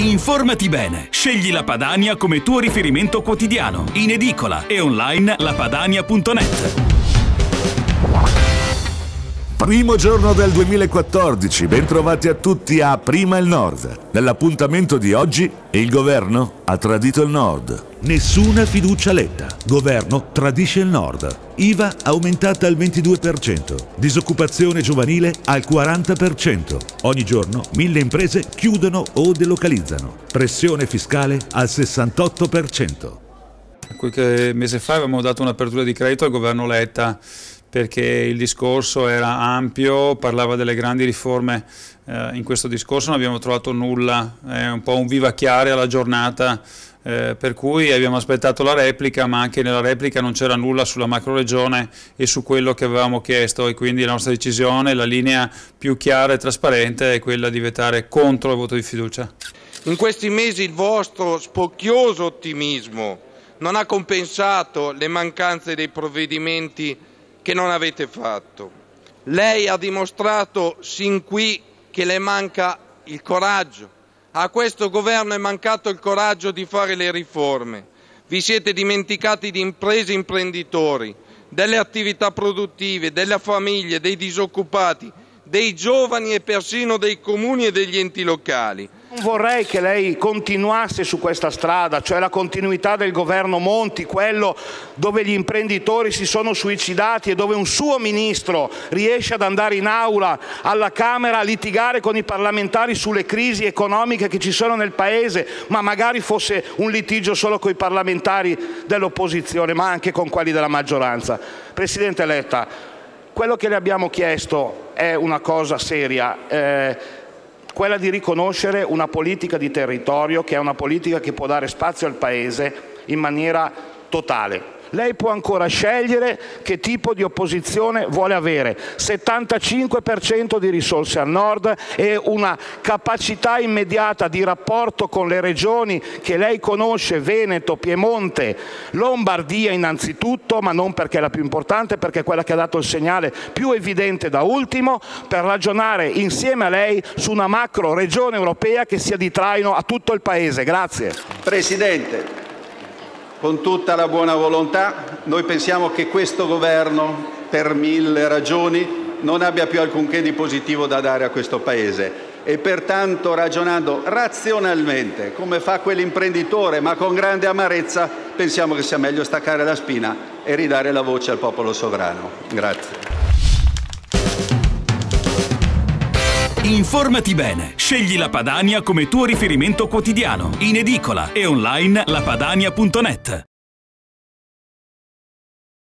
Informati bene. Scegli la Padania come tuo riferimento quotidiano. In edicola e online lapadania.net. Primo giorno del 2014, bentrovati a tutti a Prima il Nord. Nell'appuntamento di oggi il governo ha tradito il Nord. Nessuna fiducia Letta. Governo tradisce il Nord. IVA aumentata al 22%. Disoccupazione giovanile al 40%. Ogni giorno mille imprese chiudono o delocalizzano. Pressione fiscale al 68%. Qualche mese fa avevamo dato un'apertura di credito al governo Letta perché il discorso era ampio, parlava delle grandi riforme, eh, in questo discorso non abbiamo trovato nulla, è un po' un vivacchiare alla giornata, eh, per cui abbiamo aspettato la replica, ma anche nella replica non c'era nulla sulla macro regione e su quello che avevamo chiesto e quindi la nostra decisione, la linea più chiara e trasparente è quella di votare contro il voto di fiducia. In questi mesi il vostro spocchioso ottimismo non ha compensato le mancanze dei provvedimenti che non avete fatto. Lei ha dimostrato sin qui che le manca il coraggio. A questo governo è mancato il coraggio di fare le riforme. Vi siete dimenticati di imprese e imprenditori, delle attività produttive, delle famiglie, dei disoccupati, dei giovani e persino dei comuni e degli enti locali. Non vorrei che lei continuasse su questa strada, cioè la continuità del governo Monti, quello dove gli imprenditori si sono suicidati e dove un suo ministro riesce ad andare in aula alla Camera a litigare con i parlamentari sulle crisi economiche che ci sono nel Paese, ma magari fosse un litigio solo con i parlamentari dell'opposizione, ma anche con quelli della maggioranza. Presidente Letta, quello che le abbiamo chiesto è una cosa seria. Eh, quella di riconoscere una politica di territorio che è una politica che può dare spazio al Paese in maniera totale lei può ancora scegliere che tipo di opposizione vuole avere. 75% di risorse al nord e una capacità immediata di rapporto con le regioni che lei conosce, Veneto, Piemonte, Lombardia innanzitutto, ma non perché è la più importante, perché è quella che ha dato il segnale più evidente da ultimo, per ragionare insieme a lei su una macro regione europea che sia di traino a tutto il Paese. Grazie. Presidente, con tutta la buona volontà, noi pensiamo che questo Governo, per mille ragioni, non abbia più alcunché di positivo da dare a questo Paese e pertanto ragionando razionalmente, come fa quell'imprenditore, ma con grande amarezza, pensiamo che sia meglio staccare la spina e ridare la voce al popolo sovrano. Grazie. Informati bene. Scegli la Padania come tuo riferimento quotidiano. In edicola e online lapadania.net.